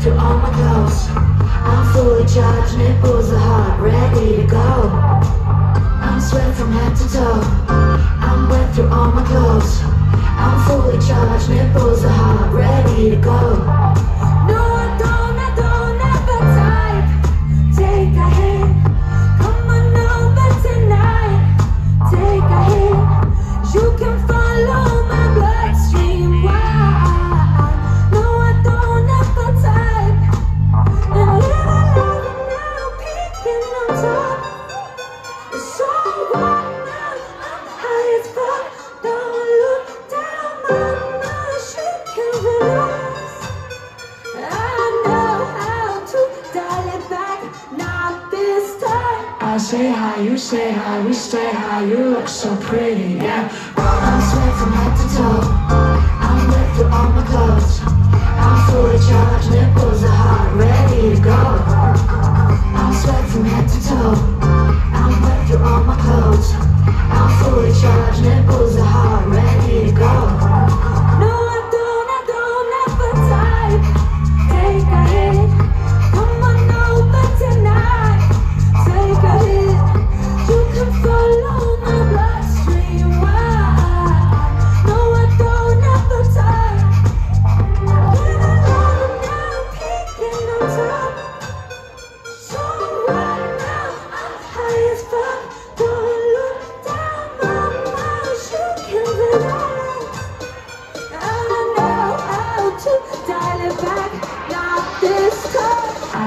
through all my clothes. I'm fully charged, nipples are hot, ready to go. I'm sweat from head to toe. I'm wet through all my clothes. I'm fully charged, nipples are hot, ready to go. Say hi, you say hi, we stay high, you look so pretty, yeah. I'm sweat from head to toe.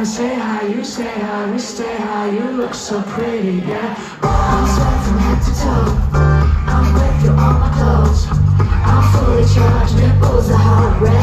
I say hi, you say hi, we stay high, you look so pretty, yeah. I'm sweat from head to toe. I'm wet through all my clothes. I'm fully charged, nipples are to go.